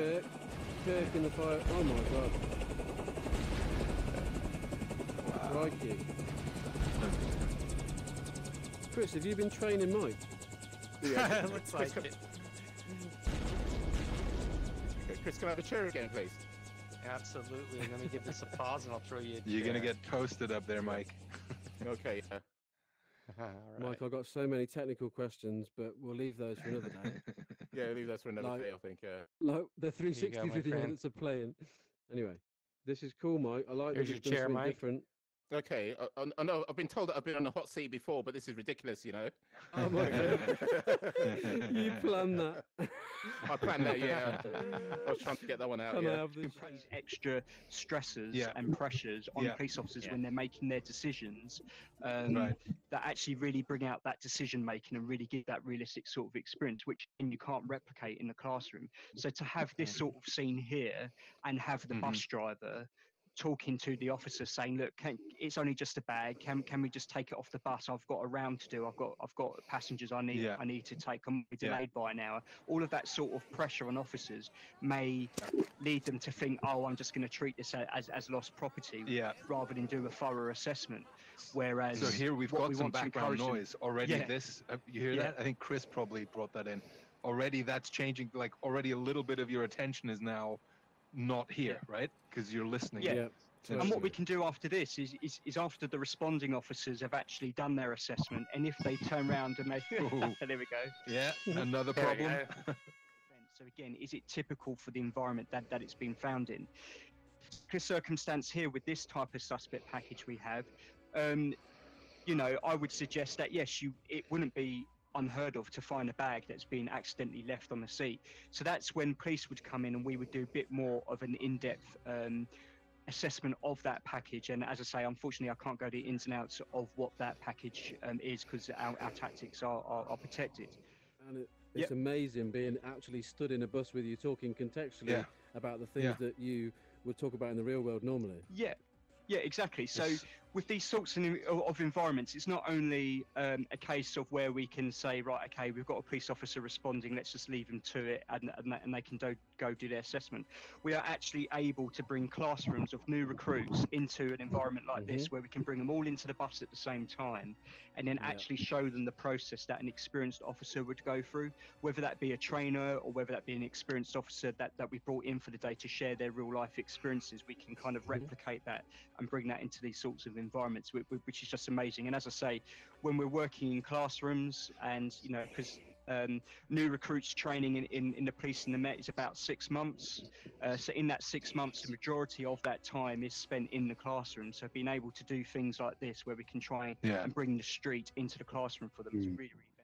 Kirk, Kirk in the fire. Oh my god. Crikey. Chris, have you been training Mike? Yeah, looks like it. Chris, can I have a chair again, please? Absolutely. Let me give this a pause and I'll throw you a You're gonna get toasted up there, Mike. Okay. Yeah. All right. Mike, I've got so many technical questions, but we'll leave those for another day. Yeah, leave that for another Like- day, I think. Yeah. like the you 360 go, my video friend. that's a playing. Anyway, this is cool, Mike. I like Here's that your chair, Mike. different. Okay. I, I, I know I've been told that I've been on the hot seat before, but this is ridiculous, you know. Oh my god. you planned that. I planned that, yeah. I was trying to get that one out. Can I Yeah. have this? impose extra stresses Yeah. and pressures on Yeah. police officers Yeah. when they're making their decisions um, Right. that actually really bring out that decision making and really give that realistic sort of experience which you can't replicate in the classroom so to have this sort of scene here and have the bus driver talking to the officer saying look can, it's only just a bag can can we just take it off the bus i've got a round to do i've got i've got passengers i need Yeah. i need to take i'm Yeah. delayed by an hour all of that sort of pressure on officers may lead them to think, oh, I'm just going to treat this as, as lost property Yeah. rather than do a thorough assessment. Whereas So here we've got we some background them- noise already. Yeah. This uh, you hear Yeah. that? I think Chris probably brought that in. Already that's changing. Like already a little bit of your attention is now not here, right? Because you're listening. Yeah. Yeah. And what we can do after this is, is, is after the responding officers have actually done their assessment, and if they turn around and they, Ooh. there we go. Yeah. Another problem. So again, is it typical for the environment that, that it's been found in? The circumstance here with this type of suspect package we have, um, you know, I would suggest that yes, you it wouldn't be unheard of to find a bag that's been accidentally left on the seat. So that's when police would come in and we would do a bit more of an in-depth um, assessment of that package. And as I say, unfortunately, I can't go the ins and outs of what that package um, is because our, our tactics are, are, are protected. And it, it's amazing being actually stood in a bus with you talking contextually Yeah. about the things Yeah. that you would talk about in the real world normally. Yeah, yeah, exactly. So. With these sorts of, environments, it's not only um, a case of where we can say, right, okay, we've got a police officer responding, let's just leave them to it, and, and, they can do, go do their assessment. We are actually able to bring classrooms of new recruits into an environment like this, where we can bring them all into the bus at the same time, and then Yeah. actually show them the process that an experienced officer would go through, whether that be a trainer or whether that be an experienced officer that, that we brought in for the day to share their real life experiences. We can kind of Mhm. replicate that and bring that into these sorts of environments, which, which is just amazing. And as I say, when we're working in classrooms and, you know, because um, new recruits training in, in, in the police and the Met is about six months. Uh, so in that six months, the majority of that time is spent in the classroom. So being able to do things like this where we can try Yeah. and bring the street into the classroom for them is Mm. really, really